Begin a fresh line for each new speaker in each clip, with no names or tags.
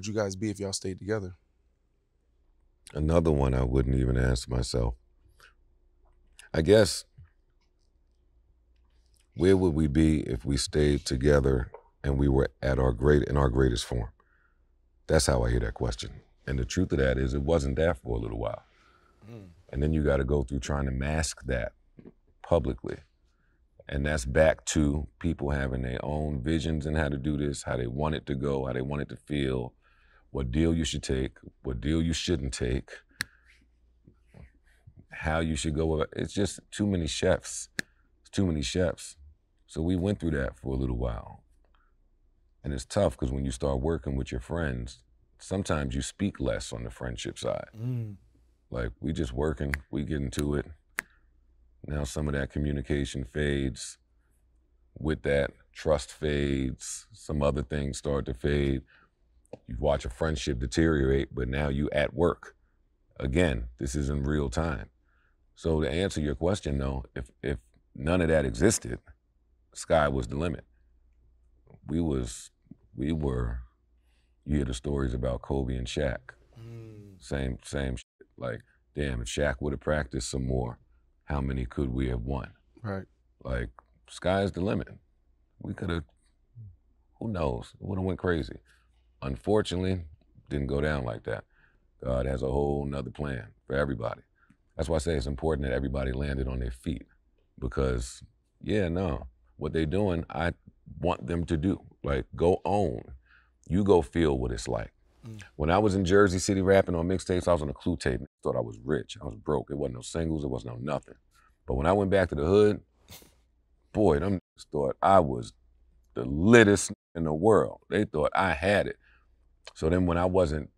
would you guys be if y'all stayed together?
Another one I wouldn't even ask myself. I guess where would we be if we stayed together and we were at our great in our greatest form? That's how I hear that question. And the truth of that is it wasn't that for a little while. Mm. And then you got to go through trying to mask that publicly. And that's back to people having their own visions and how to do this, how they want it to go, how they want it to feel, what deal you should take, what deal you shouldn't take, how you should go. It's just too many chefs. It's too many chefs. So we went through that for a little while. And it's tough because when you start working with your friends, sometimes you speak less on the friendship side. Mm. Like we just working, we get into it. Now some of that communication fades. With that, trust fades. Some other things start to fade. You watch a friendship deteriorate, but now you at work. Again, this is in real time. So to answer your question though, if if none of that existed, sky was the limit. We was we were you hear the stories about Kobe and Shaq. Mm. Same same shit. Like, damn, if Shaq would have practiced some more, how many could we have won?
Right.
Like, sky's the limit. We could have who knows? It would have went crazy. Unfortunately, didn't go down like that. God has a whole nother plan for everybody. That's why I say it's important that everybody landed on their feet. Because, yeah, no, what they're doing, I want them to do. Like, go own. You go feel what it's like. Mm. When I was in Jersey City rapping on mixtapes, I was on a Clue tape. Thought I was rich. I was broke. It wasn't no singles. It wasn't no nothing. But when I went back to the hood, boy, them thought I was the littest in the world. They thought I had it. So then when I wasn't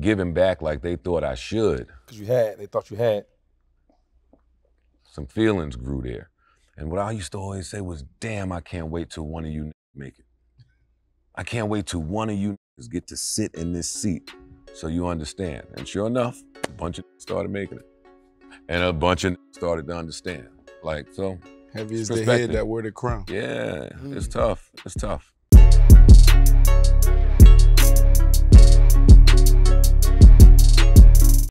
giving back like they thought I should.
Because you had, they thought you had.
Some feelings grew there. And what I used to always say was, damn, I can't wait till one of you make it. I can't wait till one of you get to sit in this seat so you understand. And sure enough, a bunch of started making it. And a bunch of started to understand. Like, so.
Heavy as the head that wear the crown.
Yeah, mm. it's tough. It's tough.